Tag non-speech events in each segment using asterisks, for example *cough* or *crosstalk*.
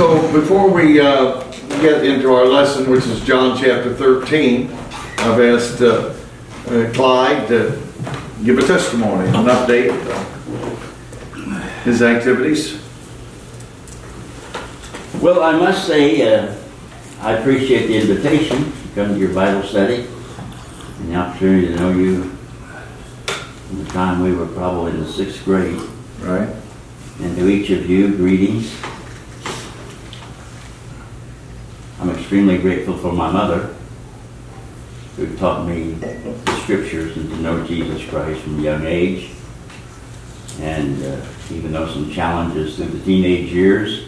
So before we uh, get into our lesson, which is John chapter 13, I've asked uh, uh, Clyde to give a testimony, an update on his activities. Well, I must say, uh, I appreciate the invitation to come to your Bible study and the opportunity to know you from the time we were probably in the sixth grade. Right. And to each of you, greetings. I'm extremely grateful for my mother, who taught me the scriptures and to know Jesus Christ from a young age. And uh, even though some challenges through the teenage years,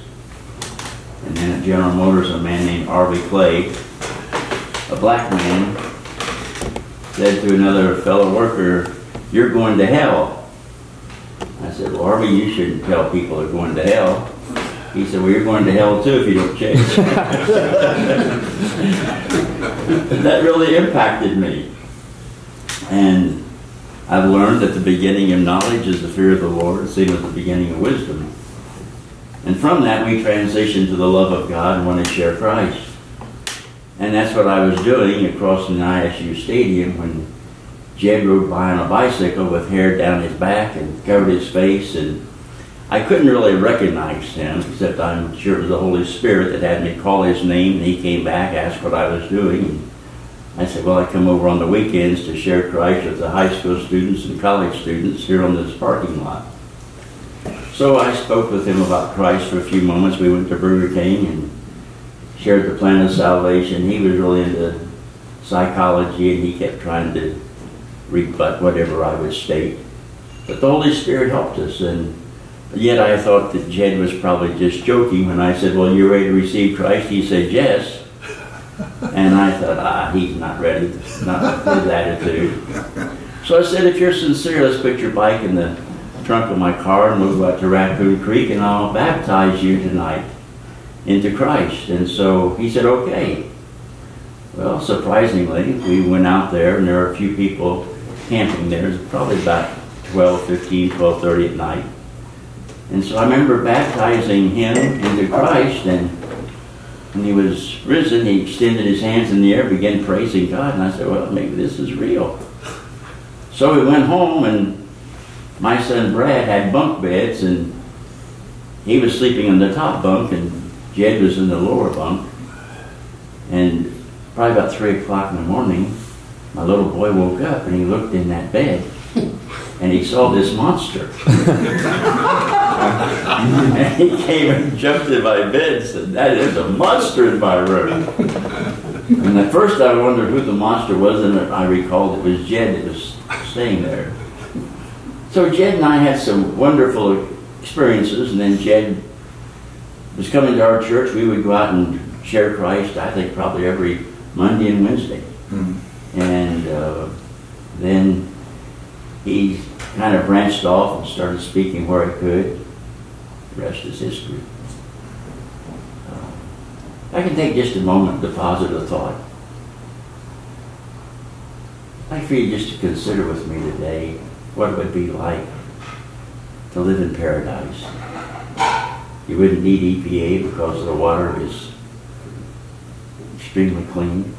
and then at General Motors, a man named Harvey Clay, a black man, said to another fellow worker, You're going to hell. I said, Well, Harvey, you shouldn't tell people they're going to hell. He said, Well, you're going to hell too if you don't change. *laughs* that really impacted me. And I've learned that the beginning of knowledge is the fear of the Lord, same as the beginning of wisdom. And from that, we transitioned to the love of God and want to share Christ. And that's what I was doing across the ISU stadium when Jed rode by on a bicycle with hair down his back and covered his face. And I couldn't really recognize him, except I'm sure it was the Holy Spirit that had me call his name. And he came back, asked what I was doing. I said, Well, I come over on the weekends to share Christ with the high school students and college students here on this parking lot. So I spoke with him about Christ for a few moments. We went to Burger King and shared the plan of salvation. He was really into psychology and he kept trying to rebut whatever I would state. But the Holy Spirit helped us and yet I thought that Jed was probably just joking when I said, well, you're ready to receive Christ? He said, yes. And I thought, ah, he's not ready, not his attitude. So I said, if you're sincere, let's put your bike in the trunk of my car and we'll out to Raccoon Creek and I'll baptize you tonight into Christ. And so he said, okay. Well, surprisingly, we went out there and there were a few people camping there. It was probably about 12, 15, 12, 30 at night. And so I remember baptizing him into Christ and when he was risen, he extended his hands in the air, began praising God, and I said, well, maybe this is real. So we went home and my son Brad had bunk beds and he was sleeping in the top bunk and Jed was in the lower bunk. And probably about three o'clock in the morning, my little boy woke up and he looked in that bed *laughs* and he saw this monster. *laughs* and he came and jumped in my bed and said, That is a monster in my room. And at first I wondered who the monster was, and I recalled it was Jed that was staying there. So Jed and I had some wonderful experiences, and then Jed was coming to our church. We would go out and share Christ, I think probably every Monday and Wednesday. Mm-hmm. And uh, then he kind of branched off and started speaking where he could. The rest is history. Uh, I can take just a moment to deposit a thought. I'd like for you just to consider with me today what it would be like to live in paradise. You wouldn't need EPA because the water is extremely clean.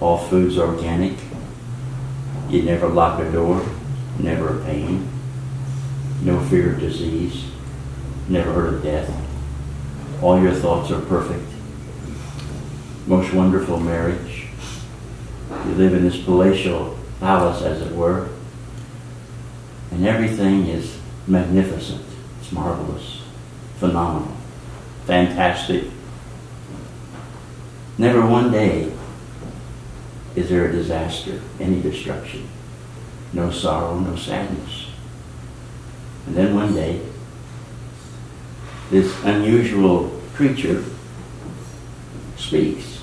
All food's organic. You never lock a door, never a pain, no fear of disease, never heard of death. All your thoughts are perfect. Most wonderful marriage. You live in this palatial palace, as it were, and everything is magnificent. It's marvelous, phenomenal, fantastic. Never one day is there a disaster, any destruction. No sorrow, no sadness. And then one day, this unusual creature speaks.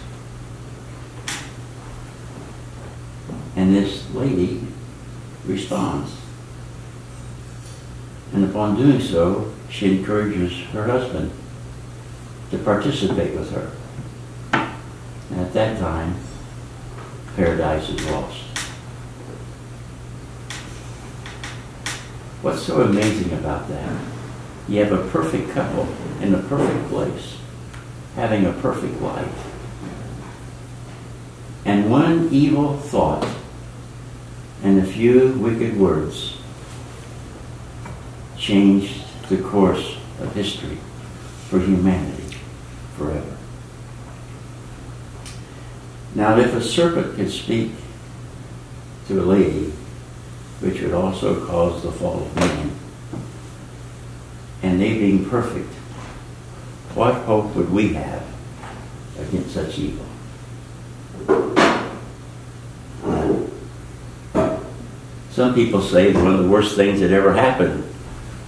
And this lady responds. And upon doing so, she encourages her husband to participate with her. And at that time, paradise is lost. What's so amazing about that You have a perfect couple in a perfect place, having a perfect life. And one evil thought and a few wicked words changed the course of history for humanity forever. Now, if a serpent could speak to a lady, which would also cause the fall of man, and they being perfect, what hope would we have against such evil? Some people say one of the worst things that ever happened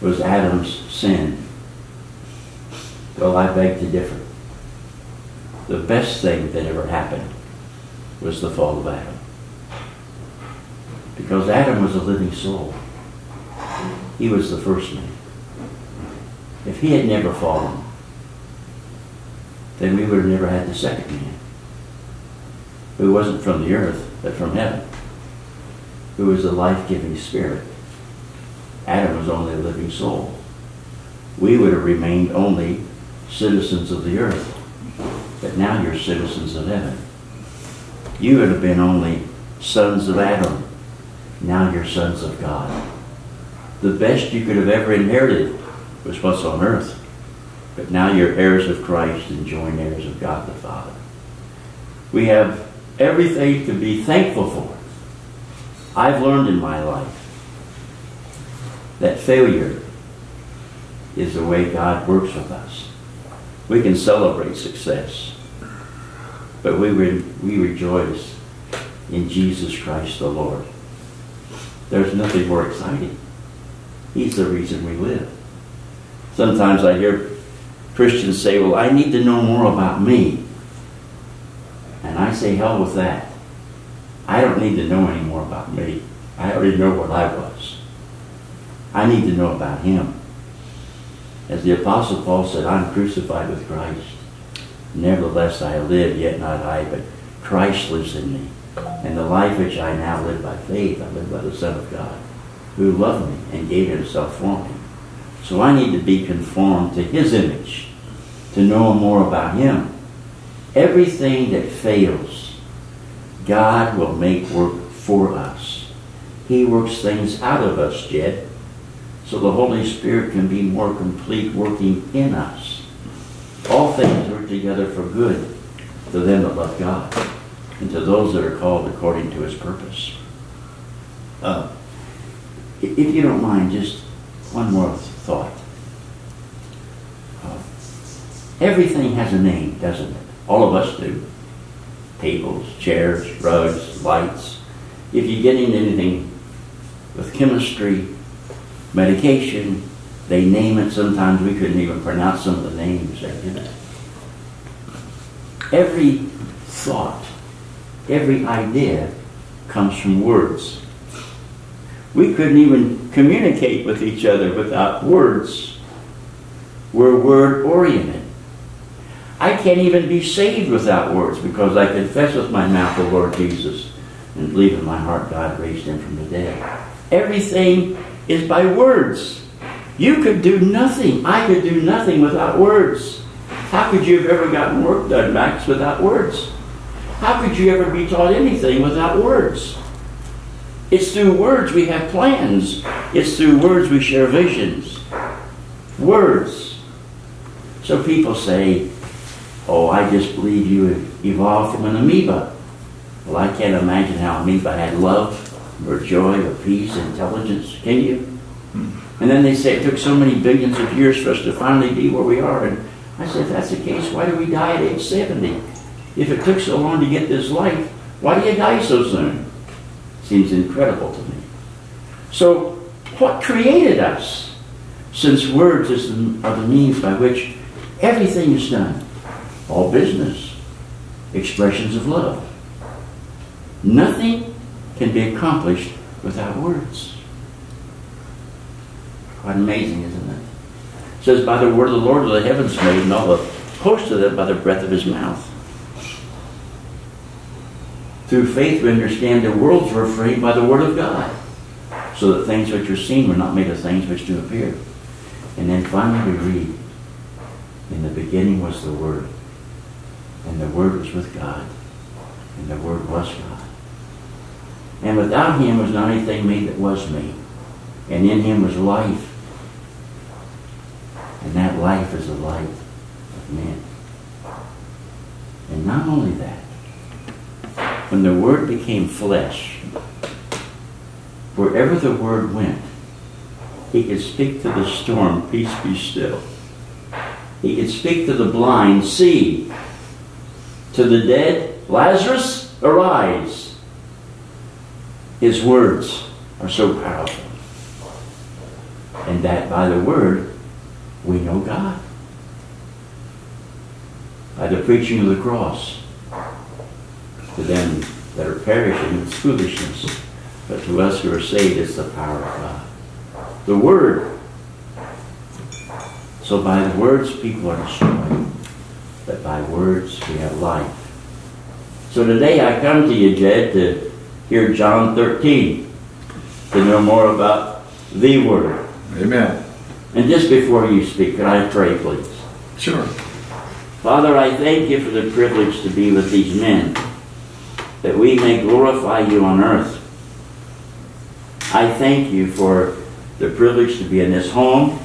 was Adam's sin. Well, I beg to differ. The best thing that ever happened was the fall of Adam. Because Adam was a living soul. He was the first man. If he had never fallen, then we would have never had the second man, who wasn't from the earth, but from heaven, who was the life giving spirit. Adam was only a living soul. We would have remained only citizens of the earth, but now you're citizens of heaven. You would have been only sons of Adam. Now you're sons of God. The best you could have ever inherited was what's on earth. But now you're heirs of Christ and joint heirs of God the Father. We have everything to be thankful for. I've learned in my life that failure is the way God works with us. We can celebrate success, but we, re- we rejoice in Jesus Christ the Lord. There's nothing more exciting. He's the reason we live. Sometimes I hear Christians say, Well, I need to know more about me. And I say, Hell with that. I don't need to know any more about me. I already know what I was. I need to know about Him. As the Apostle Paul said, I'm crucified with Christ. Nevertheless, I live, yet not I, but Christ lives in me. And the life which I now live by faith, I live by the Son of God, who loved me and gave himself for me. So I need to be conformed to his image, to know more about him. Everything that fails, God will make work for us. He works things out of us, Jed, so the Holy Spirit can be more complete working in us. All things work together for good to them that love God and to those that are called according to his purpose. Uh, if you don't mind, just one more thought. Uh, everything has a name, doesn't it? All of us do. Tables, chairs, rugs, lights. If you get into anything with chemistry, medication, they name it. Sometimes we couldn't even pronounce some of the names they it. Every thought, every idea comes from words. We couldn't even communicate with each other without words. We're word oriented. I can't even be saved without words because I confess with my mouth the Lord Jesus and believe in my heart God raised him from the dead. Everything is by words. You could do nothing. I could do nothing without words. How could you have ever gotten work done, Max, without words? How could you ever be taught anything without words? It's through words we have plans. It's through words we share visions. Words. So people say, Oh, I just believe you evolved from an amoeba. Well, I can't imagine how amoeba had love or joy or peace, intelligence. Can you? Hmm. And then they say it took so many billions of years for us to finally be where we are. And I said, if that's the case, why do we die at age 70? If it took so long to get this life, why do you die so soon? Seems incredible to me. So, what created us? Since words are the means by which everything is done, all business, expressions of love. Nothing can be accomplished without words. Quite amazing, isn't it? It says, By the word of the Lord are the heavens made, and all the host of them by the breath of his mouth. Through faith we understand the worlds were framed by the word of God, so that things which are seen were not made of things which do appear. And then finally we read, in the beginning was the Word, and the Word was with God, and the Word was God. And without him was not anything made that was made. And in him was life. And that life is the light of men. And not only that, when the Word became flesh, wherever the Word went, he could speak to the storm, peace be still. He could speak to the blind, see. To the dead, Lazarus, arise. His words are so powerful. And that by the Word, we know God. By the preaching of the cross, to them that are perishing, it's foolishness. But to us who are saved, it's the power of God. The Word. So by the words, people are destroyed. But by words, we have life. So today I come to you, Jed, to hear John 13, to know more about the Word. Amen. And just before you speak, can I pray, please? Sure. Father, I thank you for the privilege to be with these men, that we may glorify you on earth. I thank you for the privilege to be in this home,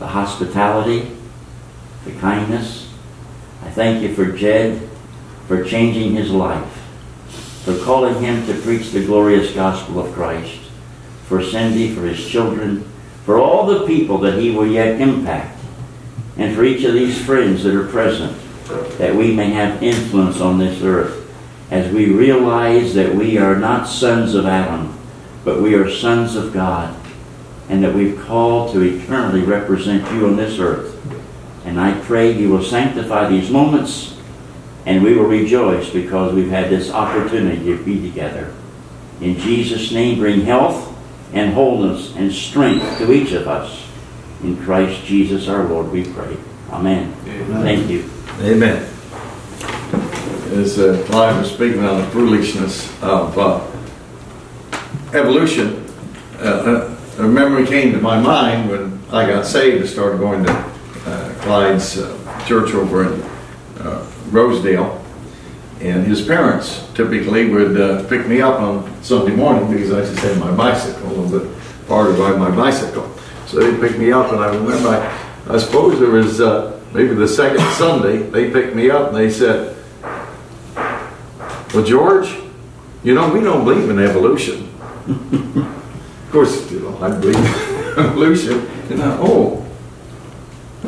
the hospitality, the kindness. I thank you for Jed, for changing his life, for calling him to preach the glorious gospel of Christ, for Cindy, for his children, for all the people that he will yet impact, and for each of these friends that are present, that we may have influence on this earth as we realize that we are not sons of Adam, but we are sons of God, and that we've called to eternally represent you on this earth. And I pray you will sanctify these moments, and we will rejoice because we've had this opportunity to be together. In Jesus' name, bring health and wholeness and strength to each of us. In Christ Jesus our Lord, we pray. Amen. Amen. Thank you. Amen. As uh, Clyde was speaking on the foolishness of uh, evolution, uh, uh, a memory came to my mind when I got saved and started going to uh, Clyde's uh, church over in uh, Rosedale. And his parents typically would uh, pick me up on Sunday morning because I just had my bicycle, a little bit far to ride my bicycle. So they'd pick me up, and I remember, I, I suppose it was uh, maybe the second *laughs* Sunday, they picked me up and they said, Well, George, you know, we don't believe in evolution. *laughs* of course, you know, I believe in *laughs* evolution. And I, oh,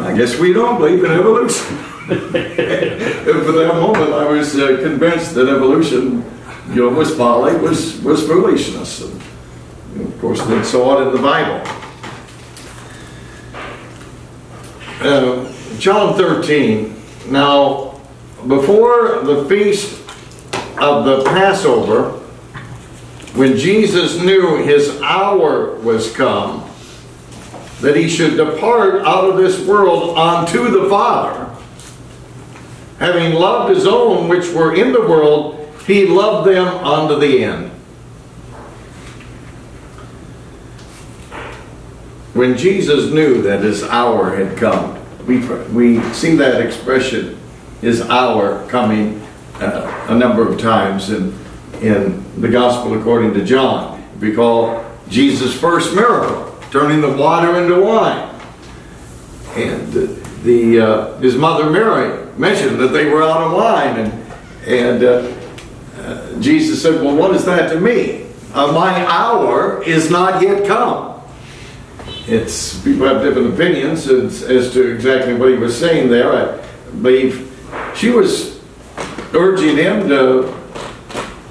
I guess we don't believe in evolution. And for that moment, I was uh, convinced that evolution, you know, was folly, was was foolishness. And, you know, of course, they saw it in the Bible. Uh, John 13. Now, before the feast of the Passover, when Jesus knew his hour was come, that he should depart out of this world unto the Father, having loved his own which were in the world, he loved them unto the end. When Jesus knew that his hour had come, we, we see that expression, his hour, coming uh, a number of times in, in the Gospel according to John. We call Jesus' first miracle, turning the water into wine. And the, the uh, his mother Mary mentioned that they were out of wine, and, and uh, uh, Jesus said, Well, what is that to me? Uh, my hour is not yet come it's people have different opinions as, as to exactly what he was saying there. I believe she was urging him to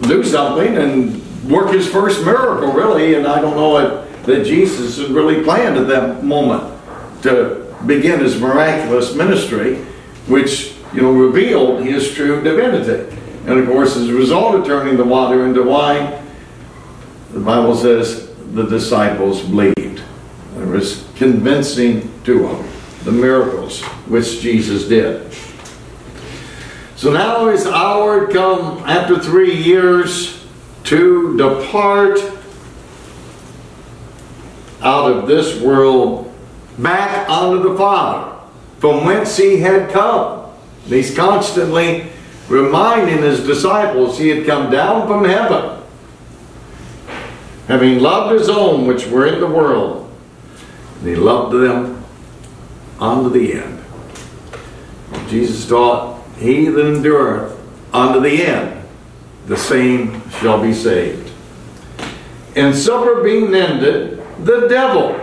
do something and work his first miracle, really. And I don't know what, that Jesus had really planned at that moment to begin his miraculous ministry, which you know revealed his true divinity. And of course, as a result of turning the water into wine, the Bible says the disciples believed. There was convincing to them the miracles which Jesus did. So now is hour come after three years to depart out of this world back unto the Father, from whence he had come. He's constantly reminding his disciples he had come down from heaven, having loved his own which were in the world, and he loved them unto the end. Jesus taught, He that endureth unto the end, the same shall be saved. And supper being ended, the devil,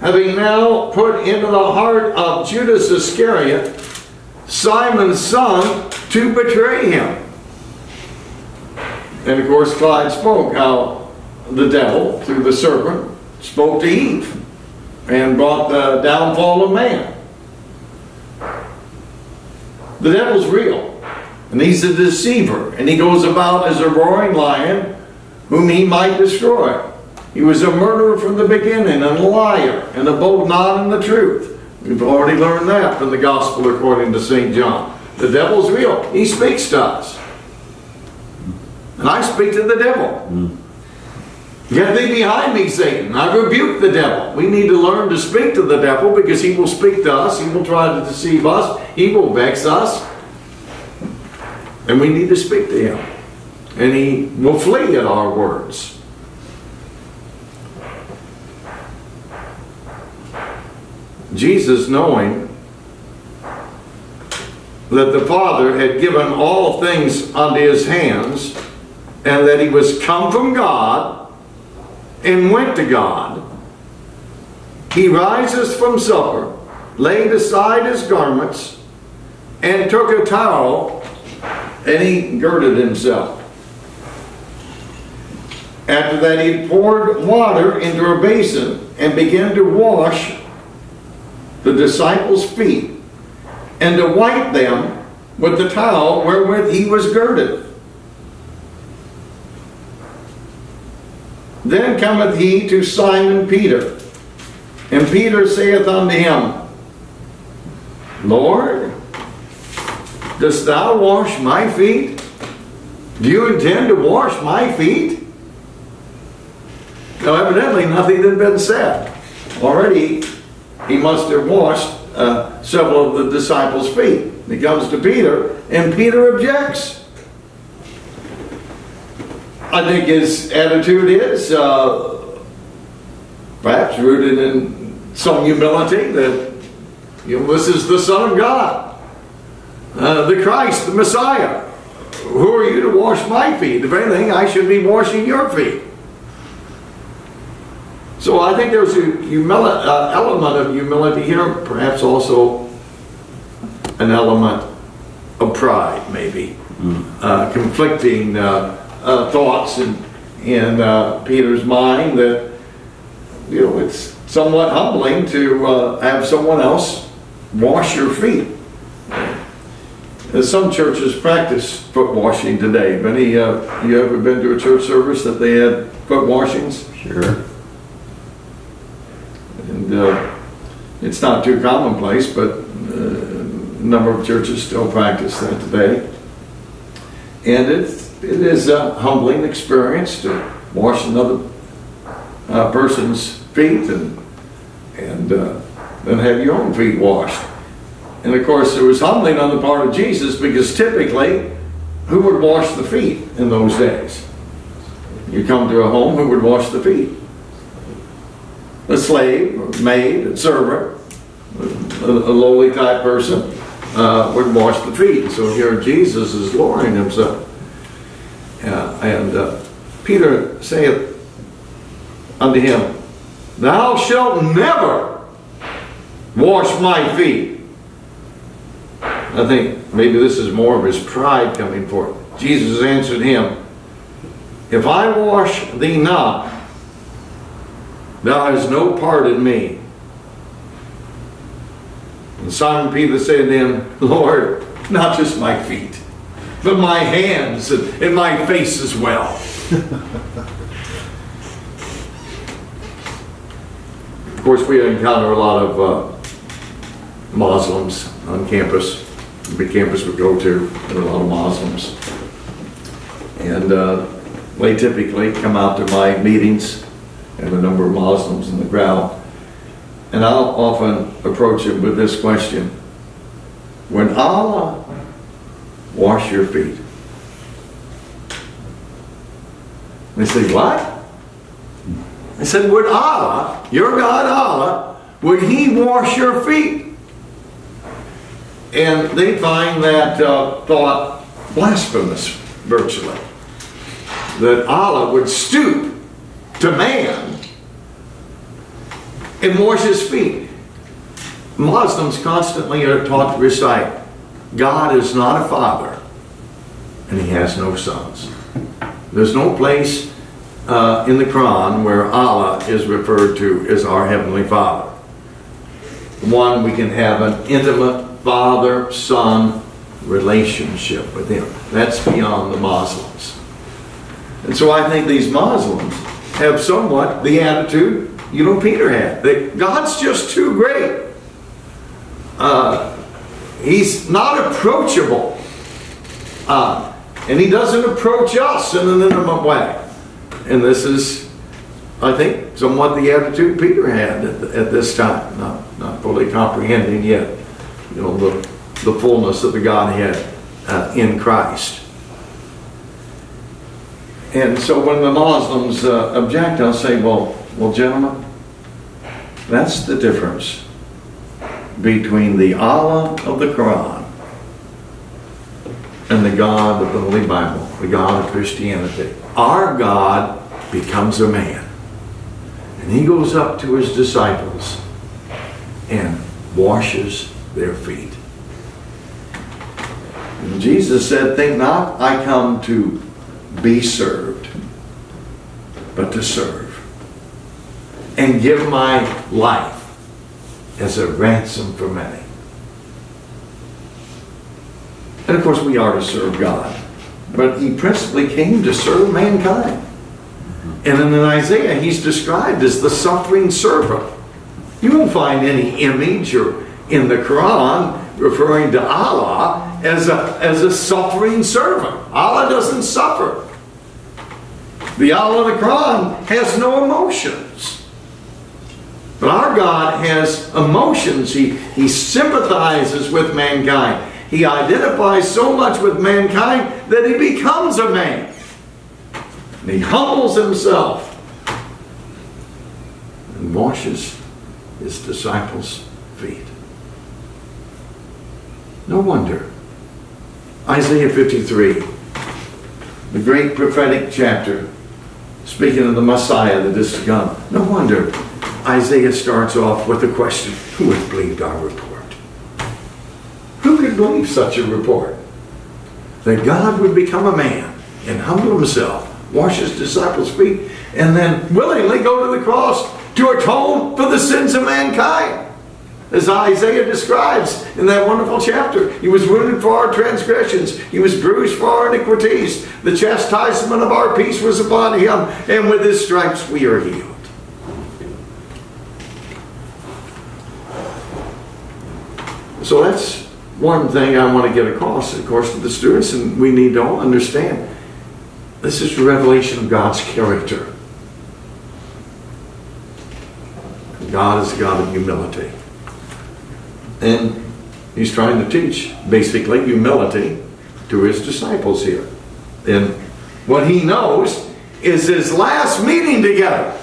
having now put into the heart of Judas Iscariot, Simon's son, to betray him. And of course, Clyde spoke how the devil, through the serpent, spoke to Eve and brought the downfall of man. The devil's real, and he's a deceiver, and he goes about as a roaring lion whom he might destroy. He was a murderer from the beginning, and a liar, and abode not in the truth. We've already learned that from the Gospel according to St. John. The devil's real. He speaks to us. And I speak to the devil. Hmm. Get thee behind me, Satan. I rebuke the devil. We need to learn to speak to the devil because he will speak to us. He will try to deceive us. He will vex us. And we need to speak to him. And he will flee at our words. Jesus, knowing that the Father had given all things unto his hands, and that he was come from God and went to God, he rises from supper, laid aside his garments, and took a towel, and he girded himself. After that, he poured water into a basin and began to wash the disciples' feet and to wipe them with the towel wherewith he was girded. Then cometh he to Simon Peter, and Peter saith unto him, Lord, dost thou wash my feet? Do you intend to wash my feet? Now, evidently, nothing had been said. Already, he must have washed uh, several of the disciples' feet. He comes to Peter, and Peter objects. I think his attitude is uh, perhaps rooted in some humility that you know, this is the Son of God, uh, the Christ, the Messiah. Who are you to wash my feet? If anything, I should be washing your feet. So I think there's a humili- uh, element of humility here, perhaps also an element of pride, maybe. Uh, conflicting uh, uh, thoughts in, in uh, Peter's mind that, you know, it's somewhat humbling to uh, have someone else wash your feet. Uh, Some churches practice foot washing today. Uh, you ever been to a church service that they had foot washings? Sure. And uh, it's not too commonplace, but uh, a number of churches still practice that today. And it's, it is a humbling experience to wash another uh, person's feet and, and uh, then have your own feet washed. And of course, it was humbling on the part of Jesus because typically, who would wash the feet in those days? You come to a home, who would wash the feet? A slave, or maid, a servant, a, a lowly type person, uh, would wash the feet. So here Jesus is lowering himself. Uh, and uh, Peter saith unto him, Thou shalt never wash my feet. I think maybe this is more of his pride coming forth. Jesus answered him, If I wash thee not, Thou hast no part in me. And Simon Peter said then, Lord, not just my feet, but my hands and, my face as well. *laughs* of course, we encounter a lot of uh, Muslims on campus. Every campus we go to, there are a lot of Muslims. And uh, they typically come out to my meetings and a number of Muslims in the crowd. And I'll often approach it with this question. When Allah wash your feet, they say, what? I said, would Allah, your God Allah, would he wash your feet? And they find that uh, thought blasphemous, virtually. That Allah would stoop to man and wash his feet. Muslims constantly are taught to recite, God is not a father, and he has no sons. There's no place uh, in the Quran where Allah is referred to as our Heavenly Father. One, we can have an intimate father-son relationship with Him. That's beyond the Muslims. And so I think these Muslims have somewhat the attitude you know Peter had. That God's just too great. Uh, he's not approachable. Uh, and he doesn't approach us in an intimate way. And this is, I think, somewhat the attitude Peter had at, at this time, not, not fully comprehending yet, you know, the, the fullness of the Godhead uh, in Christ. And so when the Muslims uh, object, I'll say, well, well, gentlemen, that's the difference between the Allah of the Quran and the God of the Holy Bible, the God of Christianity. Our God becomes a man. And he goes up to his disciples and washes their feet. And Jesus said, Think not I come to be served, but to serve. And give my life as a ransom for many. And of course, we are to serve God. But he principally came to serve mankind. And in Isaiah, he's described as the suffering servant. You won't find any image or in the Quran referring to Allah as a, as a suffering servant. Allah doesn't suffer. The Allah the Quran has no emotions. But our God has emotions. He, he sympathizes with mankind. He identifies so much with mankind that he becomes a man. And he humbles himself and washes his disciples' feet. No wonder. Isaiah 53, the great prophetic chapter, speaking of the Messiah that is to come. No wonder Isaiah starts off with the question Who has believed our report? Who could believe such a report? That God would become a man and humble himself, wash his disciples' feet, and then willingly go to the cross to atone for the sins of mankind. As Isaiah describes in that wonderful chapter, he was wounded for our transgressions, he was bruised for our iniquities. The chastisement of our peace was upon him, and with his stripes we are healed. So that's one thing I want to get across, of course, to the students, and we need to all understand this is revelation of God's character. God is a God of humility. And he's trying to teach, basically, humility to his disciples here. And what he knows is his last meeting together.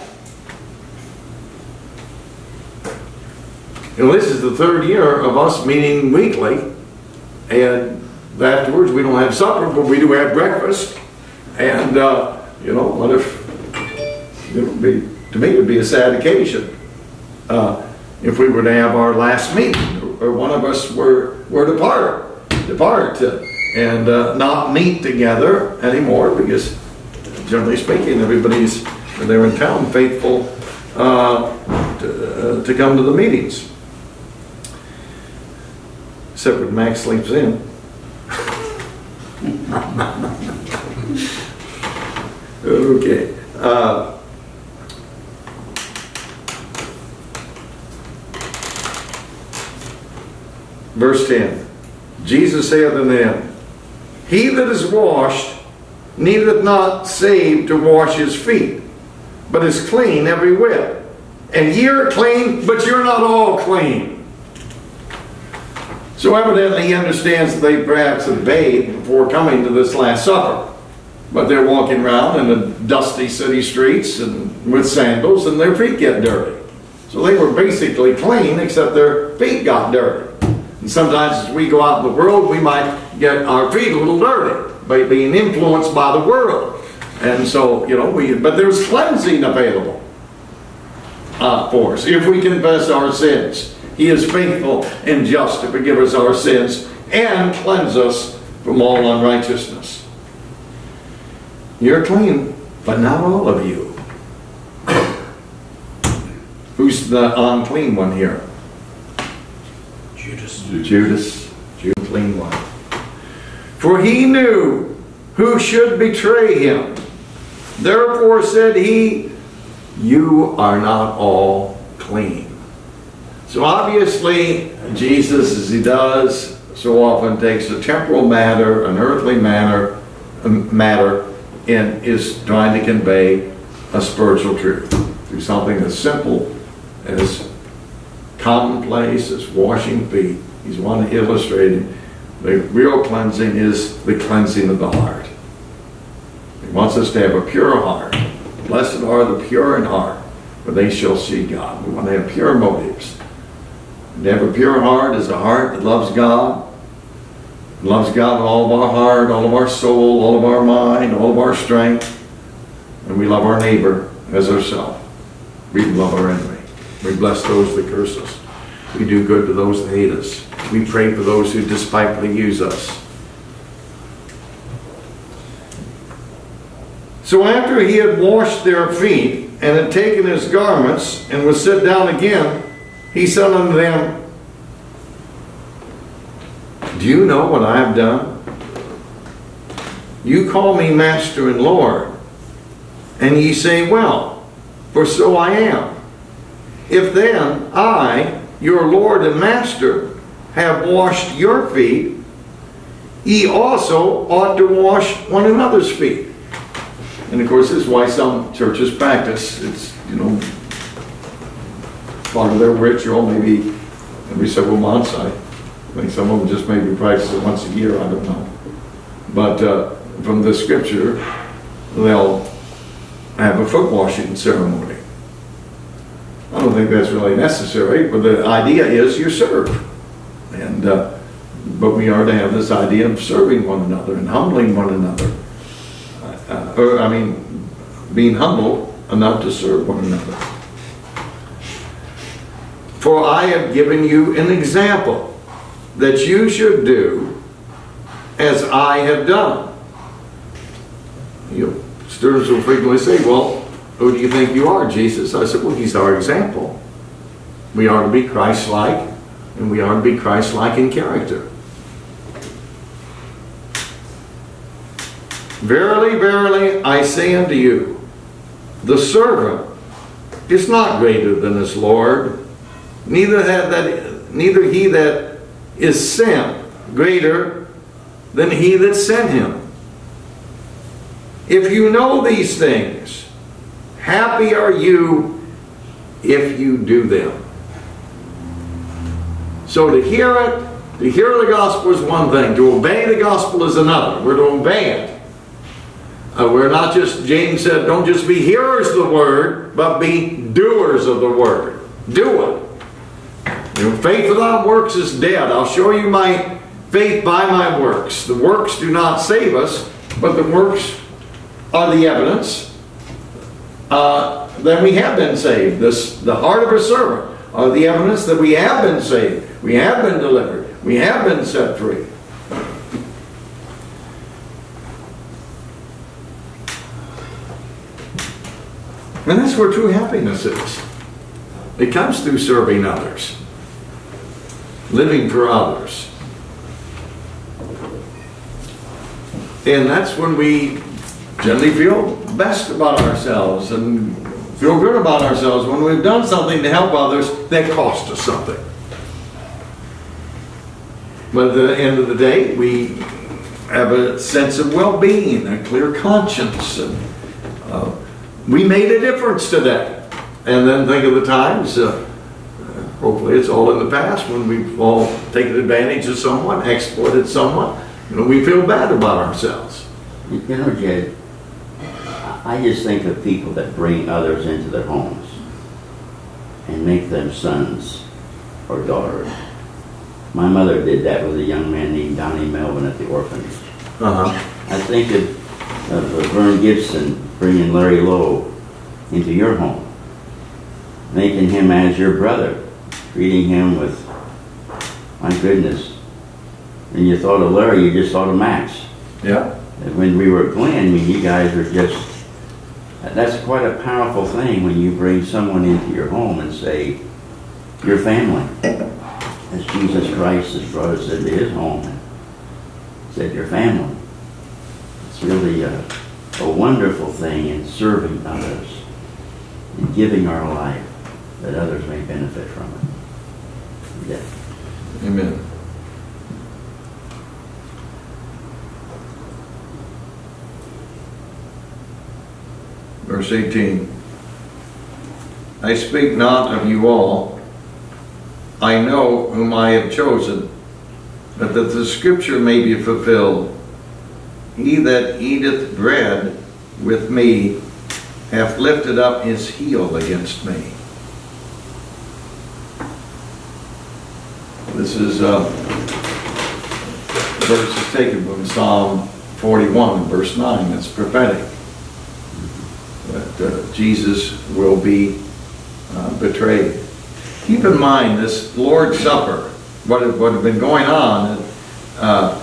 Know, this is the third year of us meeting weekly, and afterwards we don't have supper, but we do have breakfast. And, uh, you know, what if, it would be, to me, it would be a sad occasion uh, if we were to have our last meeting, or one of us were, were to part, depart, uh, and uh, not meet together anymore, because generally speaking, everybody's, they're in town faithful uh, to, uh, to come to the meetings except when Max sleeps in. *laughs* okay. Uh, verse 10 Jesus saith unto them, He that is washed needeth not save to wash his feet, but is clean every whit. and you're clean, but you're not all clean. So evidently he understands that they perhaps have bathed before coming to this Last Supper. But they're walking around in the dusty city streets and with sandals and their feet get dirty. So they were basically clean except their feet got dirty. And sometimes as we go out in the world, we might get our feet a little dirty by being influenced by the world. And so, you know, we, but there's cleansing available uh, for us if we confess our sins. He is faithful and just to forgive us our sins and cleanse us from all unrighteousness. You're clean, but not all of you. Who's the unclean one here? Judas. Judas, Judas, clean one. For he knew who should betray him. Therefore said he, You are not all clean. So obviously, Jesus, as he does so often, takes a temporal matter, an earthly matter, um, matter, and is trying to convey a spiritual truth through something as simple as commonplace as washing feet. He's one illustrating the real cleansing is the cleansing of the heart. He wants us to have a pure heart. Blessed are the pure in heart, for they shall see God. We want to have pure motives. And to have a pure heart is a heart that loves God, loves God with all of our heart, all of our soul, all of our mind, all of our strength. And we love our neighbor as ourselves. We love our enemy. We bless those that curse us. We do good to those that hate us. We pray for those who despitefully use us. So after he had washed their feet and had taken his garments and was set down again, he said unto them, Do you know what I have done? You call me Master and Lord, and ye say, Well, for so I am. If then I, your Lord and Master, have washed your feet, ye also ought to wash one another's feet. And of course, this is why some churches practice. It's, you know, part of their ritual, maybe every several months. I think some of them just maybe practice it once a year, I don't know. But uh, from the scripture, they'll have a foot washing ceremony. I don't think that's really necessary, but the idea is you serve. And, uh, but we are to have this idea of serving one another and humbling one another. Uh, or, I mean, being humble enough to serve one another. For I have given you an example that you should do as I have done. You know, students will frequently say, well, who do you think you are, Jesus? I said, well, he's our example. We are to be Christ-like, and we are to be Christ-like in character. Verily, verily, I say unto you, the servant is not greater than his Lord, neither that, that neither he that is sent greater than he that sent him. If you know these things, happy are you if you do them. So to hear it, to hear the gospel is one thing, to obey the gospel is another. We're to obey it. Uh, we're not just, James said, don't just be hearers of the word, but be doers of the word. Do it. You know, faith without works is dead. I'll show you my faith by my works. The works do not save us, but the works are the evidence uh, that we have been saved. This, the heart of a servant are the evidence that we have been saved. We have been delivered. We have been set free. And that's where true happiness is. It comes through serving others, living for others. And that's when we generally feel best about ourselves and feel good about ourselves when we've done something to help others that cost us something. But at the end of the day, we have a sense of well-being, a clear conscience, and uh, we made a difference today. and then think of the times, uh, hopefully it's all in the past, when we've all taken advantage of someone, exploited someone, know, we feel bad about ourselves. You know, Jed, I just think of people that bring others into their homes and make them sons or daughters. My mother did that with a young man named Donnie Melvin at the orphanage. Uh-huh. I think of, of Vern Gibson bringing Larry Lowe into your home, making him as your brother, treating him with, my goodness. And you thought of Larry, you just thought of Max. Yeah. And when we were Glen, I mean, you guys were just, that's quite a powerful thing when you bring someone into your home and say, your family. As Jesus Christ has brought us into his home and said, your family. It's really a, a wonderful thing in serving others, and giving our life that others may benefit from it. Yeah. Amen. Verse 18. I speak not of you all. I know whom I have chosen, but that the scripture may be fulfilled. He that eateth bread with me hath lifted up his heel against me. This is uh, verse is taken from Psalm 41, verse 9. It's prophetic uh, Jesus will be uh, betrayed. Keep in mind this Lord's Supper, what had, what had been going on uh,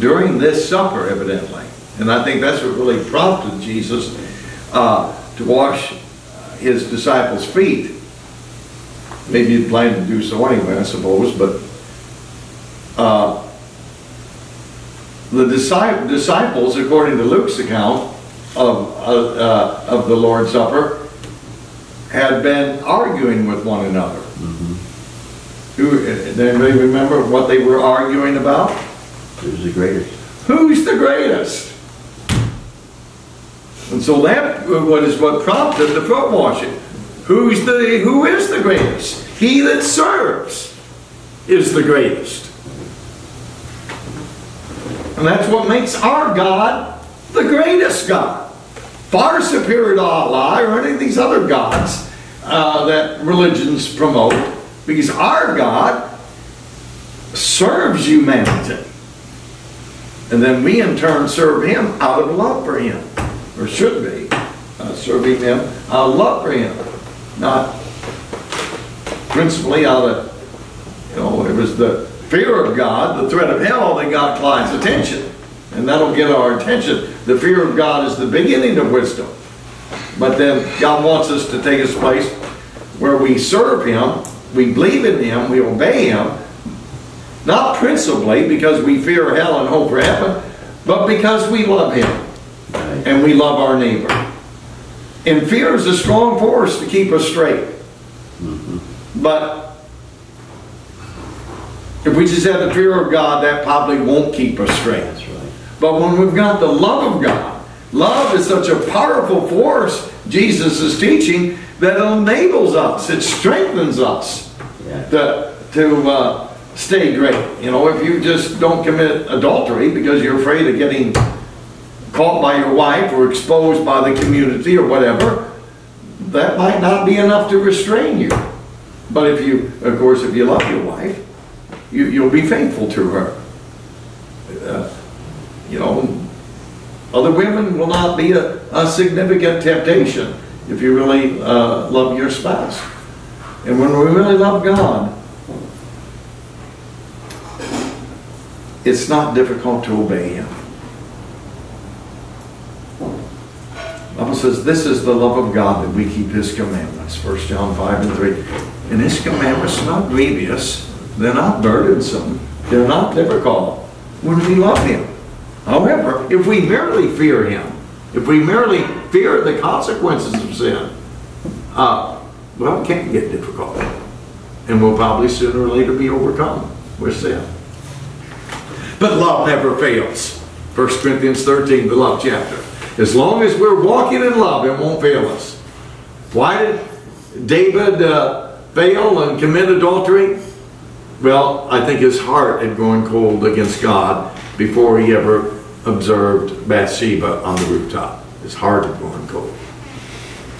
during this supper, evidently. And I think that's what really prompted Jesus to wash his disciples' feet. Maybe he planned to do so anyway, I suppose, but uh, the disciples, according to Luke's account of, uh, uh, of the Lord's Supper, had been arguing with one another. Who, does anybody remember what they were arguing about? Who's the greatest? Who's the greatest? And so that what is what prompted the foot washing. Who's the who is the greatest? He that serves is the greatest. And that's what makes our God the greatest God. Far superior to Allah or any of these other gods uh, that religions promote. Because our God serves humanity. And then we in turn serve him out of love for him. Or should be. Uh, serving him out of love for him. Not principally out of, you know, it was the fear of God, the threat of hell that got Clyde's attention. And that'll get our attention. The fear of God is the beginning of wisdom. But then God wants us to take us place where we serve him, we believe in him, we obey him, not principally because we fear hell and hope for heaven, but because we love him and we love our neighbor. And fear is a strong force to keep us straight. But if we just have the fear of God, that probably won't keep us straight. But when we've got the love of God, love is such a powerful force, Jesus is teaching, that it enables us, it strengthens us Yeah. to, to uh, stay great. You know, if you just don't commit adultery because you're afraid of getting caught by your wife or exposed by the community or whatever, that might not be enough to restrain you. But if you, of course, if you love your wife, you, you'll be faithful to her. Uh, you know, other women will not be a, a significant temptation if you really uh, love your spouse. And when we really love God, it's not difficult to obey Him. Bible says, This is the love of God that we keep His commandments. 1 John 5 and 3. And His commandments are not grievous, they're not burdensome, they're not difficult when we love Him. However, if we merely fear Him, if we merely fear the consequences of sin, uh, well, it can get difficult. And we'll probably sooner or later be overcome with sin. But love never fails. 1 Corinthians 13, the love chapter. As long as we're walking in love, it won't fail us. Why did David uh, fail and commit adultery? Well, I think his heart had grown cold against God before he ever observed Bathsheba on the rooftop. His heart had grown cold.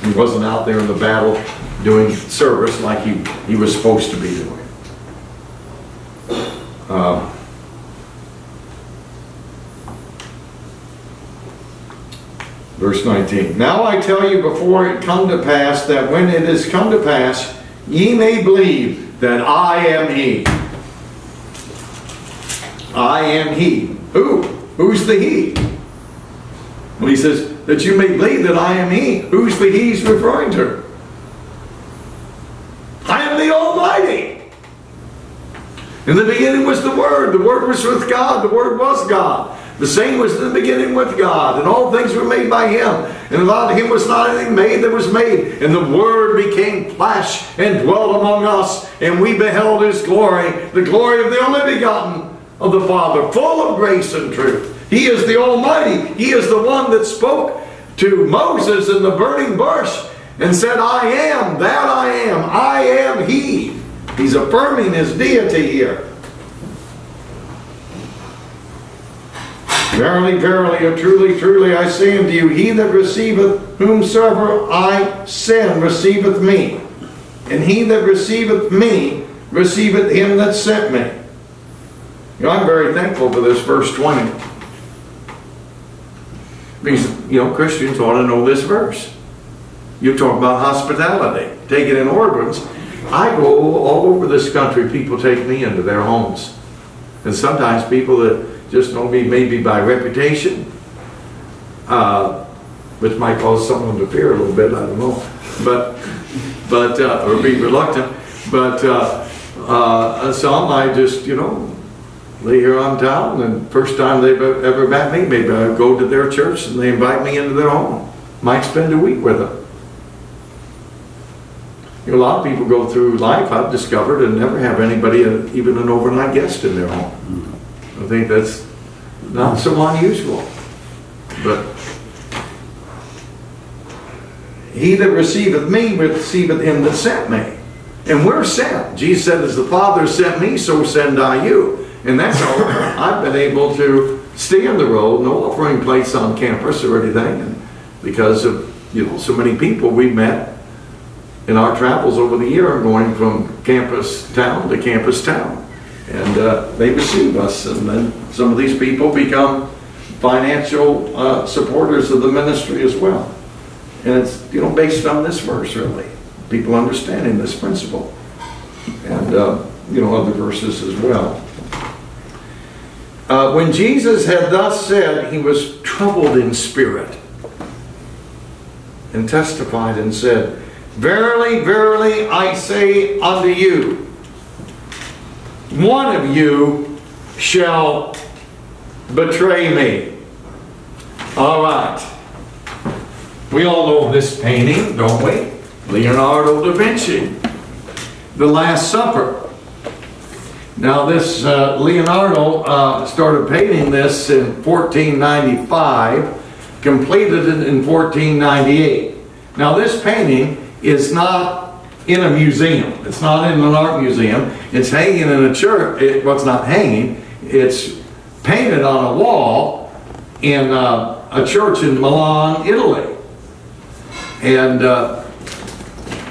He wasn't out there in the battle doing service like he, he was supposed to be doing. Um, verse 19. Now I tell you before it come to pass that when it is come to pass, ye may believe that I am he. I am he. Who? Who's the he? Well, he says, that you may believe that I am he. Who's the he's referring to? I am the Almighty. In the beginning was the Word. The Word was with God. The Word was God. The same was in the beginning with God, and all things were made by Him. And without Him was not anything made that was made. And the Word became flesh and dwelt among us, and we beheld His glory, the glory of the only begotten of the Father, full of grace and truth. He is the Almighty. He is the one that spoke to Moses in the burning bush and said, I am, that I am, I am He. He's affirming His deity here. Verily, verily, and truly, truly, I say unto you, he that receiveth whomsoever I send receiveth me. And he that receiveth me receiveth him that sent me. You know, I'm very thankful for this verse 20. Because, you know, Christians ought to know this verse. You talk about hospitality, take it in Orleans. I go all over this country, people take me into their homes. And sometimes people that just know me maybe by reputation, uh, which might cause someone to fear a little bit, I don't know. But, but uh, or be reluctant. But uh, uh some I just, you know, lay here on town, and first time they've ever met me, maybe I go to their church and they invite me into their home. Might spend a week with them. You know, a lot of people go through life, I've discovered, and never have anybody, uh, even an overnight guest in their home. I think that's not so unusual. But he that receiveth me receiveth him that sent me. And we're sent. Jesus said, As the Father sent me, so send I you. And that's how I've been able to stay on the road, no offering place on campus or anything, and because of you know so many people we've met in our travels over the year, going from campus town to campus town, and uh, they receive us, and then some of these people become financial uh, supporters of the ministry as well, and it's you know based on this verse really, people understanding this principle, and uh, you know other verses as well. Uh, when Jesus had thus said, he was troubled in spirit and testified and said, Verily, verily, I say unto you, one of you shall betray me. All right. We all know this painting, don't we? Leonardo da Vinci, The Last Supper. Now this uh, Leonardo uh, started painting this in 1495, completed it in 1498. Now this painting is not in a museum. It's not in an art museum. It's hanging in a church. It, well, it's not hanging. It's painted on a wall in uh, a church in Milan, Italy. And uh,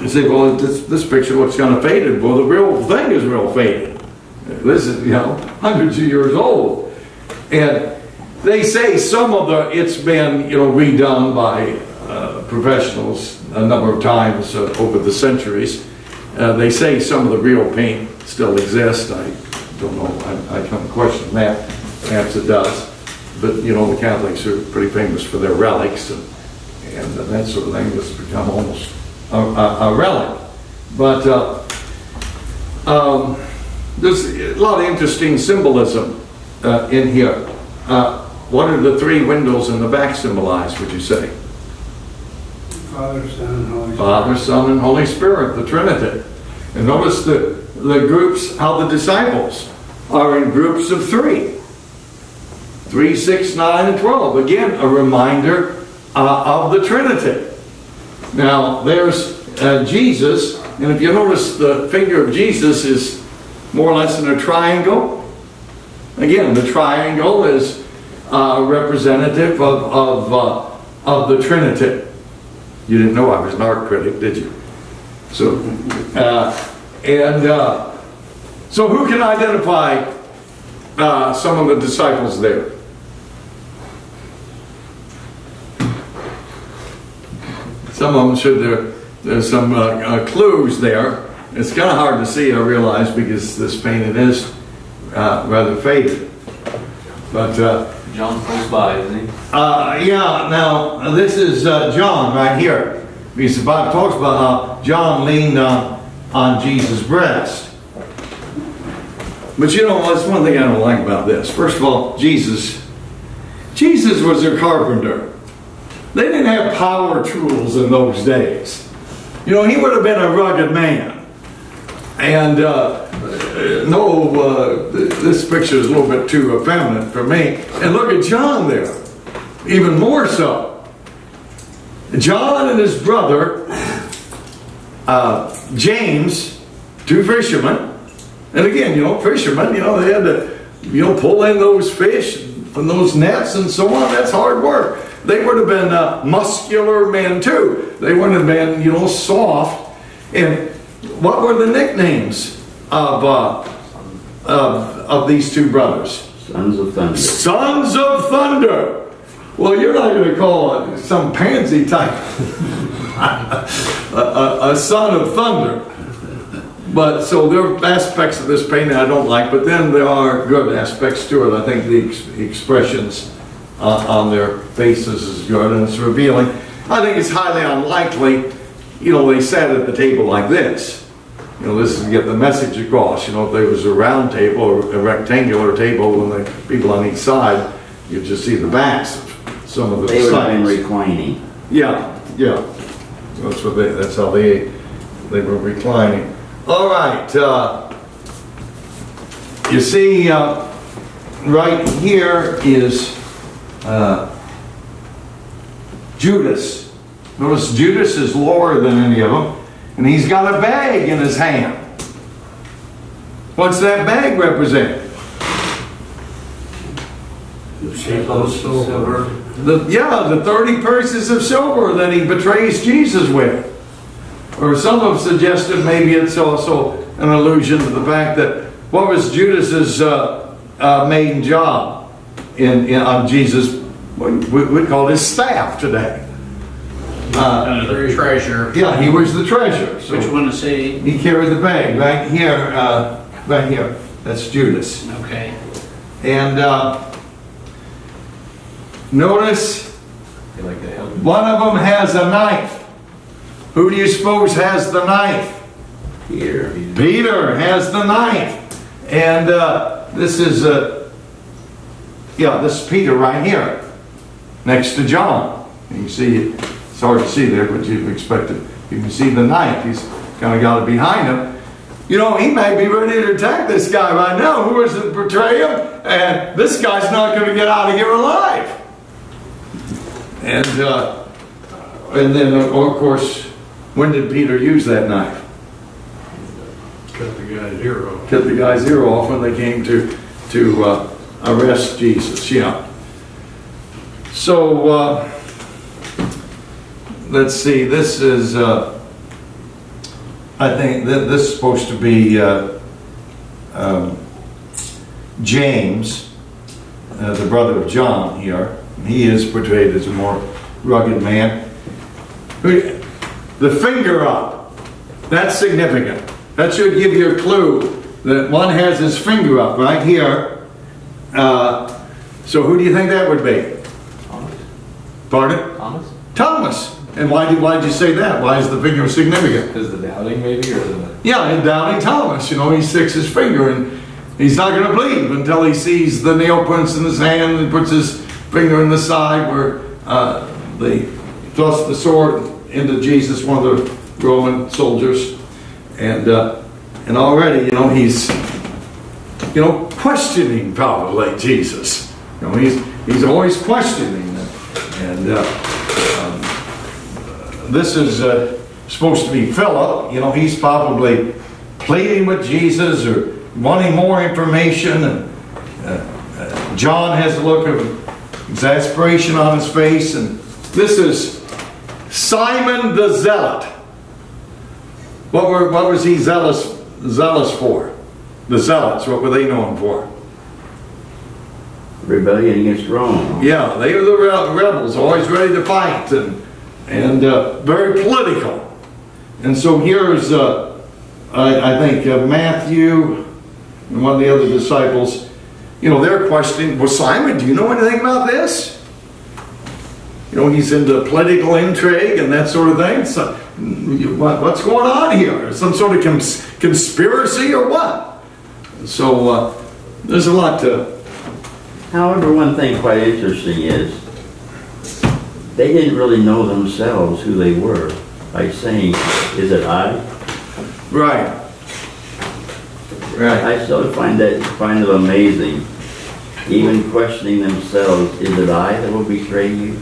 you say, well, this, this picture looks kind of faded. Well, the real thing is real faded. This is, you know, hundreds of years old. And they say some of the, it's been, you know, redone by uh, professionals a number of times uh, over the centuries. Uh, they say some of the real paint still exists. I don't know. I, I come question that. Perhaps it does. But, you know, the Catholics are pretty famous for their relics and, and that sort of thing has become almost a, a, a relic. But, uh, um, there's a lot of interesting symbolism uh, in here. Uh, what are the three windows in the back symbolize, would you say? Father, Son, and Holy Spirit. Father, Son, and Holy Spirit, the Trinity. And notice the, the groups, how the disciples are in groups of three. Three, six, nine, and 12. Again, a reminder uh, of the Trinity. Now, there's uh, Jesus, and if you notice, the finger of Jesus is more or less in a triangle. Again, the triangle is uh, representative of, of, uh, of the Trinity. You didn't know I was an art critic, did you? So, uh, and uh, so who can identify uh, some of the disciples there? Some of them should there. There's some uh, clues there. It's kind of hard to see, I realize, because this painting is uh, rather faded. But uh, John's close by, isn't he? uh, yeah, now this is uh, John right here. Because the Bible talks about how John leaned on, on Jesus' breast. But you know, that's one thing I don't like about this. First of all, Jesus, Jesus was a carpenter. They didn't have power tools in those days. You know, he would have been a rugged man. And uh, no, uh, this picture is a little bit too effeminate for me. And look at John there, even more so. John and his brother, uh, James, two fishermen. And again, you know, fishermen, you know, they had to, you know, pull in those fish from those nets and so on. That's hard work. They would have been uh, muscular men too. They wouldn't have been, you know, soft. And what were the nicknames of, uh, of, of these two brothers? Sons of thunder. Sons of Thunder. Well, you're not going to call some pansy type *laughs* a, a, a son of thunder. But so there are aspects of this painting I don't like, but then there are good aspects to it. I think the ex- expressions uh, on their faces is good and it's revealing. I think it's highly unlikely, you know, they sat at the table like this. You know, this is to get the message across. You know, if there was a round table or a rectangular table and the people on each side, you'd just see the backs of some of the They would have been sides. reclining. Yeah, yeah. That's what they, that's how they, they were reclining. All right, uh, you see, uh, right here is, uh, Judas. Notice Judas is lower than any of them, and he's got a bag in his hand. What's that bag represent? Silver. The, yeah, the 30 purses of silver that he betrays Jesus with. Or some have suggested maybe it's also an allusion to the fact that what was Judas's uh, uh, main job in, in on Jesus? We, we call his staff today. Uh, the treasure. yeah, he was the treasurer. So Which one is he? he carried the bag right here, uh, right here. That's Judas. Okay. And uh, notice like One of them has a knife. Who do you suppose has the knife? Here. Peter has the knife. And uh, this is, uh, yeah, this is Peter right here, next to John. You can see, it's hard to see there, but you expect it. You can see the knife. He's kind of got it behind him. You know, he may be ready to attack this guy right now. Who is it betray him? And this guy's not going to get out of here alive. And uh, and then of course, when did Peter use that knife? Cut the guy's ear off. Cut the guy's ear off when they came to to uh, arrest Jesus. Yeah. So uh, let's see. This is. Uh, I think that this is supposed to be uh, um, James, uh, the brother of John here. He is portrayed as a more rugged man. The finger up. That's significant. That should give you a clue that one has his finger up right here. Uh, so who do you think that would be? Thomas. Pardon? Thomas? Thomas. And why did why did you say that? Why is the finger significant? Because the doubting, maybe, or the. Yeah, and doubting Thomas, you know, he sticks his finger and he's not going to believe until he sees the nail prints in his hand and puts his finger in the side where uh, they thrust the sword into Jesus, one of the Roman soldiers. And, uh, and already, you know, he's, you know, questioning probably Jesus. You know, he's, he's always questioning. And uh, this is uh, supposed to be Philip, you know, he's probably pleading with Jesus or wanting more information. And uh, uh, John has a look of exasperation on his face. And this is Simon the Zealot. What, were, what was he zealous, zealous for? The Zealots, what were they known for? Rebellion against Rome. Yeah, they were the rebels, always ready to fight and, and uh, very political. And so here's, uh, I, I think, uh, Matthew and one of the other disciples, you know, they're questioning, well, Simon, do you know anything about this? You know, he's into political intrigue and that sort of thing. So, what, what's going on here? Some sort of cons- conspiracy or what? So, uh, there's a lot to, However, one thing quite interesting is they didn't really know themselves who they were by saying, Is it I? right. Right. I still find that find it amazing. Even questioning themselves, is it I that will betray you?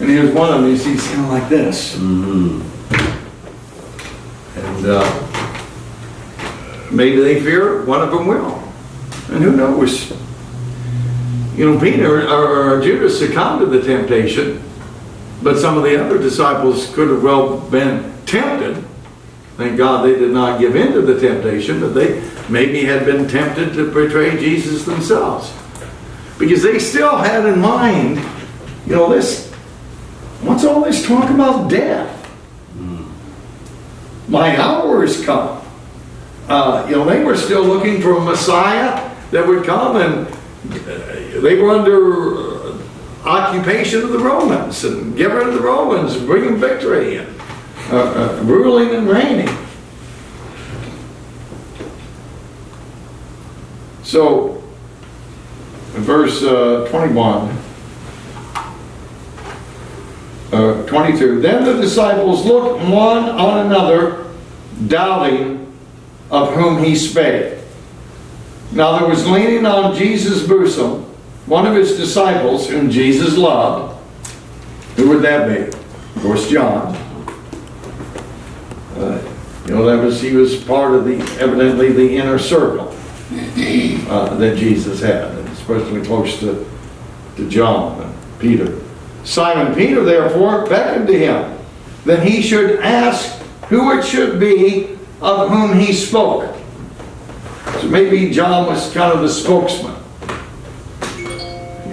And here's one of them, you see, he's kind of like this. hmm And uh, maybe they fear one of them will. And who knows? You know, Peter or, or Judas succumbed to the temptation, but some of the other disciples could have well been tempted. Thank God they did not give in to the temptation, but they maybe had been tempted to betray Jesus themselves. Because they still had in mind, you know, this, what's all this talk about death? my hour is come. Uh, you know, they were still looking for a Messiah that would come, and uh, they were under occupation of the Romans and get rid of the Romans and bring them victory and uh, uh, ruling and reigning. So, verse uh, 21. Uh, 22. Then the disciples looked one on another, doubting of whom he spake. Now there was leaning on Jesus' bosom one of his disciples whom Jesus loved. Who would that be? Of course, John. Uh, you know, that was he was part of the evidently the inner circle uh, that Jesus had, especially close to to John and Peter. Simon Peter, therefore, beckoned to him that he should ask who it should be of whom he spoke. So maybe John was kind of the spokesman,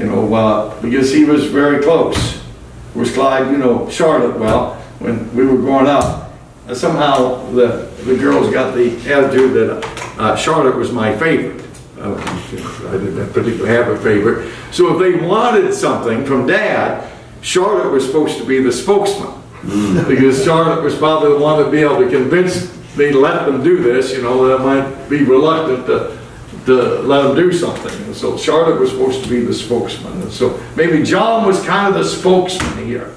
you know, uh, because he was very close. Of course, Clyde, you know Charlotte well. When we were growing up, uh, somehow the, the girls got the attitude that uh, Charlotte was my favorite. Uh, I didn't particularly have a favorite. So if they wanted something from Dad, Charlotte was supposed to be the spokesman. Because Charlotte was probably the one to be able to convince me to let them do this, you know, that I might be reluctant to, to let them do something. And so Charlotte was supposed to be the spokesman. And so maybe John was kind of the spokesman here.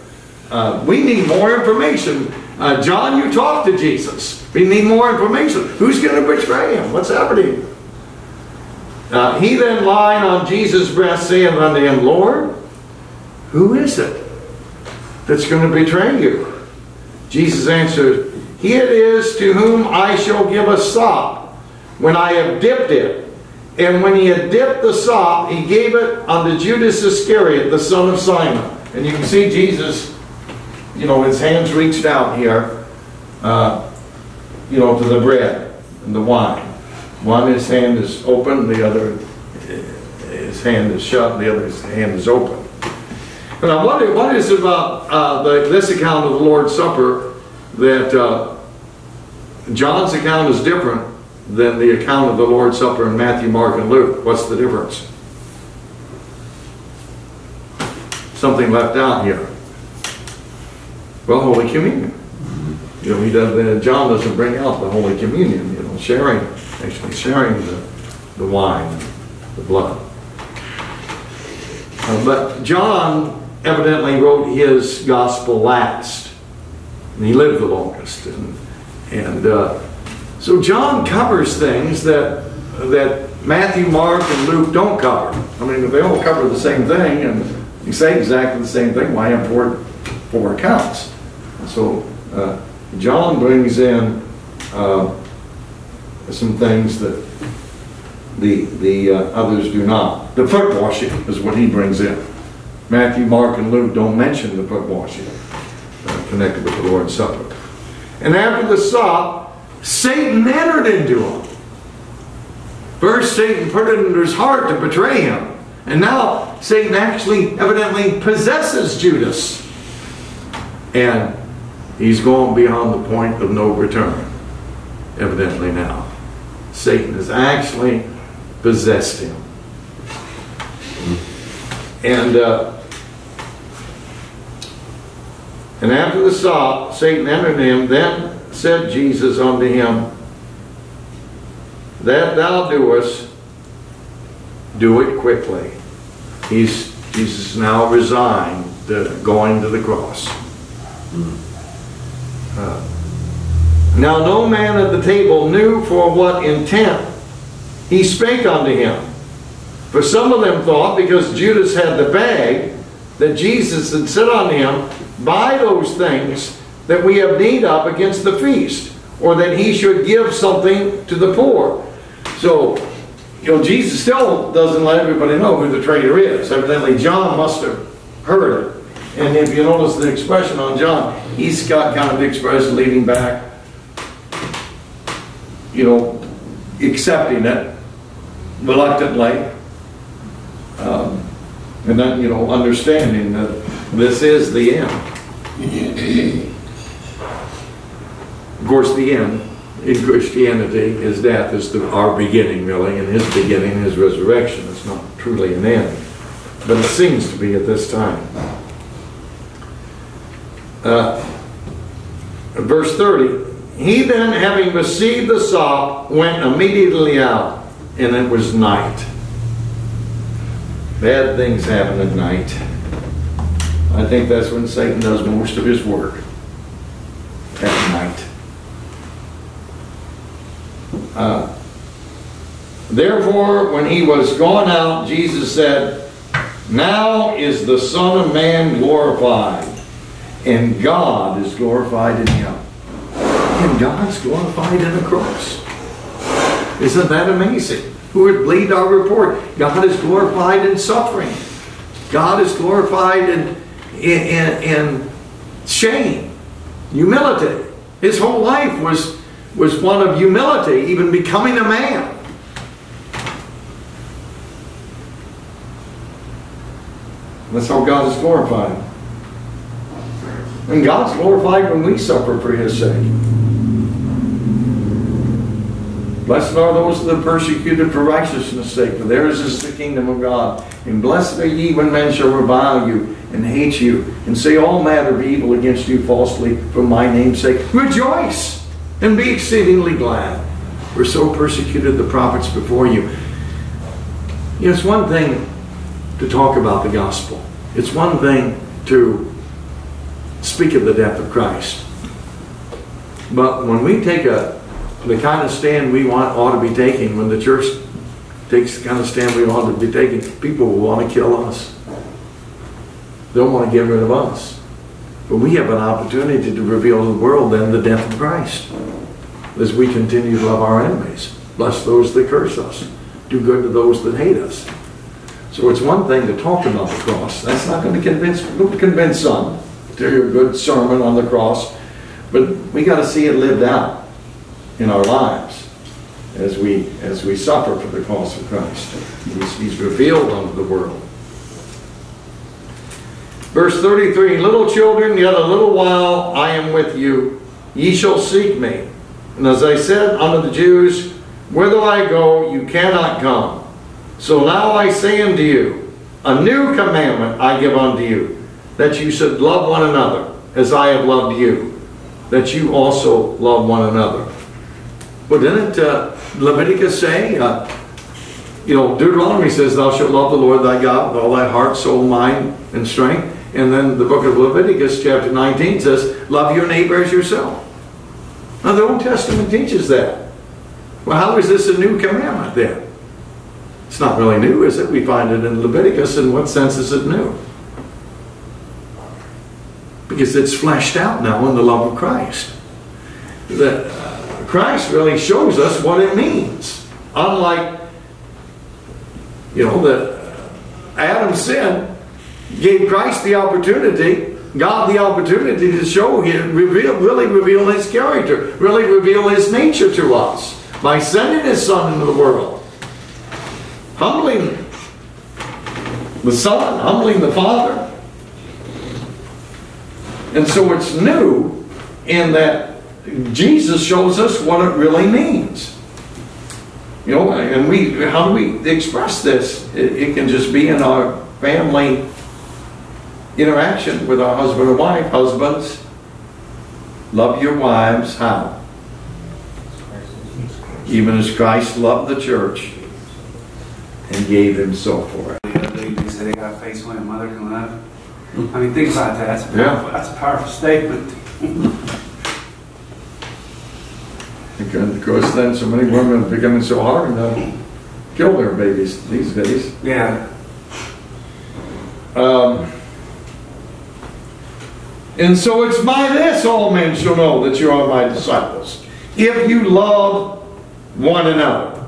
Uh, we need more information. Uh, John, you talk to Jesus. We need more information. Who's going to betray him? What's happening? Uh, he then lying on Jesus' breast, saying unto him, Lord, who is it that's going to betray you? Jesus answered, He it is to whom I shall give a sop when I have dipped it. And when he had dipped the sop, he gave it unto Judas Iscariot, the son of Simon. And you can see Jesus, you know, his hands reached out here, uh, you know, to the bread and the wine. One, his hand is open, the other, his hand is shut, and the other's hand is open. But I wonder, what is about uh, the, this account of the Lord's Supper that uh, John's account is different than the account of the Lord's Supper in Matthew, Mark, and Luke? What's the difference? Something left out here. Well, Holy Communion. You know, he does, uh, John doesn't bring out the Holy Communion, you know, sharing, actually sharing the, the wine, the blood. Uh, but John evidently wrote his gospel last. And he lived the longest. And, and uh, so John covers things that, that Matthew, Mark, and Luke don't cover. I mean, they all cover the same thing and you say exactly the same thing, why have four, four accounts? So uh, John brings in uh, some things that the, the uh, others do not. The foot washing is what he brings in. Matthew, Mark, and Luke don't mention the foot washing uh, connected with the Lord's Supper. And after the sop, Satan entered into him. First, Satan put it into his heart to betray him. And now, Satan actually evidently possesses Judas. And he's gone beyond the point of no return, evidently now. Satan has actually possessed him. And uh, and after the sop, Satan entered him. Then said Jesus unto him, That thou doest, do it quickly. He's Jesus now resigned to going to the cross. Uh, now no man at the table knew for what intent he spake unto him. For some of them thought, because Judas had the bag, that Jesus had said unto him, Buy those things that we have need of against the feast, or that he should give something to the poor. So, you know, Jesus still doesn't let everybody know who the traitor is. Evidently, John must have heard it. And if you notice the expression on John, he's got kind of the expression leaning back, you know, accepting it reluctantly. Um, and then, you know, understanding that this is the end. *clears throat* Of course, the end in Christianity, is death is the, our beginning, really, and his beginning, his resurrection. It's not truly an end, but it seems to be at this time. Uh, verse 30 He then, having received the sop, went immediately out, and it was night. Bad things happen at night. I think that's when Satan does most of his work. At night. Uh, Therefore, when he was gone out, Jesus said, Now is the Son of Man glorified, and God is glorified in him. And God's glorified in the cross. Isn't that amazing? Who would believe our report? God is glorified in suffering. God is glorified in, in, in, in shame, humility. His whole life was, was one of humility, even becoming a man. That's how God is glorified. And God's glorified when we suffer for His sake. Blessed are those that are persecuted for righteousness' sake, for theirs is the kingdom of God. And blessed are ye when men shall revile you and hate you, and say all manner of evil against you falsely for my name's sake. Rejoice and be exceedingly glad. For so persecuted the prophets before you. You know, it's one thing to talk about the gospel. It's one thing to speak of the death of Christ. But when we take a the kind of stand we want ought to be taking, when the church takes the kind of stand we ought to be taking, people will want to kill us. They'll want to get rid of us. But we have an opportunity to reveal to the world then the death of Christ as we continue to love our enemies. Bless those that curse us. Do good to those that hate us. So it's one thing to talk about the cross. That's not going to convince, to convince some to hear a good sermon on the cross. But we got to see it lived out in our lives as we as we suffer for the cause of Christ. He's, he's revealed unto the world. Verse 33 Little children, yet a little while I am with you. Ye shall seek me. And as I said unto the Jews, Whither I go, you cannot come. So now I say unto you, A new commandment I give unto you, that you should love one another, as I have loved you, that you also love one another. But didn't uh, Leviticus say, uh, you know, Deuteronomy says, Thou shalt love the Lord thy God with all thy heart, soul, mind, and strength. And then the book of Leviticus, chapter 19, says, Love your neighbor as yourself. Now, the Old Testament teaches that. Well, how is this a new commandment then? It's not really new, is it? We find it in Leviticus. In what sense is it new? Because it's fleshed out now in the love of Christ. that uh, Christ really shows us what it means. Unlike, you know, that Adam's sin gave Christ the opportunity, God the opportunity to show him, reveal, really reveal his character, really reveal his nature to us by sending his son into the world. Humbling the Son, humbling the Father. And so it's new in that Jesus shows us what it really means. You know, and we, how do we express this? It, it can just be in our family interaction with our husband and wife. Husbands, love your wives. How? Even as Christ loved the church and gave himself for it. The other day, they said they got a face when a mother can love. I mean, think about that. That's a Yeah. powerful, that's a powerful statement. *laughs* And of course, then so many women are becoming so hard to kill their babies these days. Yeah. Um, and so it's by this all men shall know that you are my disciples, if you love one another.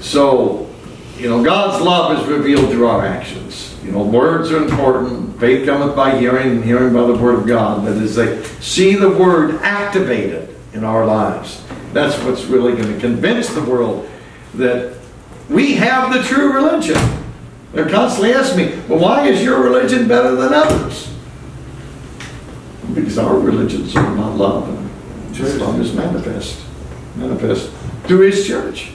So, you know, God's love is revealed through our actions. You know, words are important. Faith cometh by hearing, and hearing by the word of God. That is, they see the word activated in our lives. That's what's really going to convince the world that we have the true religion. They're constantly asking me, well, why is your religion better than others? Because our religions are not love and love is manifest, manifest through his church.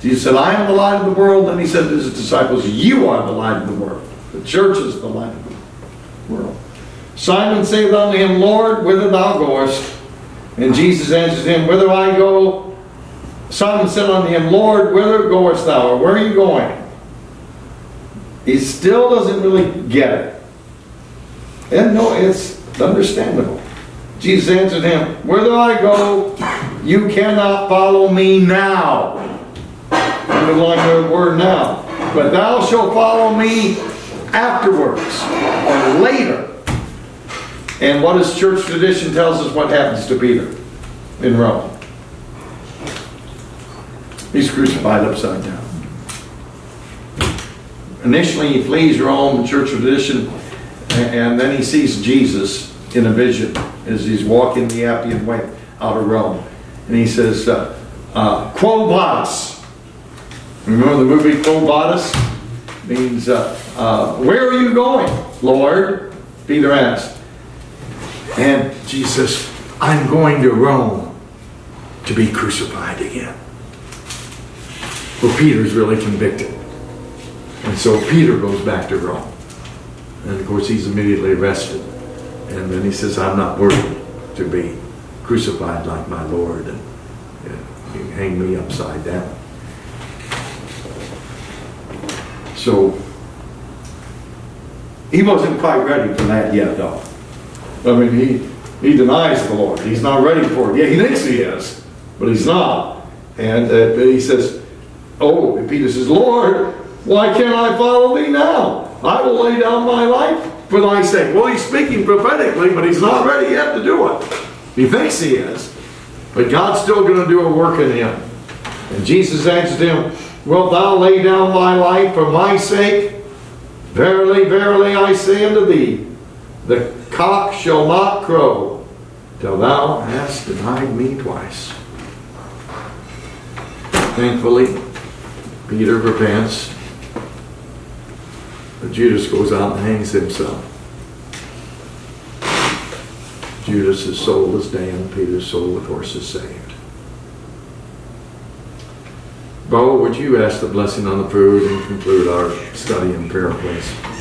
Jesus said, I am the light of the world. Then he said to his disciples, You are the light of the world. The church is the light of the world. Simon saith unto him, Lord, whither thou goest? And Jesus answered him, Whither I go. Simon said unto him, Lord, whither goest thou? Or where are you going? He still doesn't really get it. And no, it's understandable. Jesus answered him, Whither I go, you cannot follow me now. Underline the word now. But thou shalt follow me afterwards or later. And what does church tradition tells us what happens to Peter in Rome? He's crucified upside down. Initially, he flees Rome, church tradition, and then he sees Jesus in a vision as he's walking the Appian Way out of Rome. And he says, uh, uh, Quo vadis? Remember the movie Quo vadis? Means, uh, uh, where are you going, Lord? Peter asked. And Jesus, says, I'm going to Rome to be crucified again. Well, Peter's really convicted. And so Peter goes back to Rome. And of course, he's immediately arrested. And then he says, I'm not worthy to be crucified like my Lord. And uh, you hang me upside down. So he wasn't quite ready for that yet, though. I mean, he, he denies the Lord. He's not ready for it. Yeah, he thinks he is, but he's not. And uh, he says, Oh, Peter says, Lord, why can't I follow thee now? I will lay down my life for thy sake. Well, he's speaking prophetically, but he's not ready yet to do it. He thinks he is, but God's still going to do a work in him. And Jesus answered him, Wilt thou lay down thy life for my sake? Verily, verily, I say unto thee, the cock shall not crow till thou hast denied me twice. Thankfully, Peter repents, but Judas goes out and hangs himself. Judas' soul is damned, Peter's soul, of course, is saved. Bo, would you ask the blessing on the food and conclude our study in prayer, please?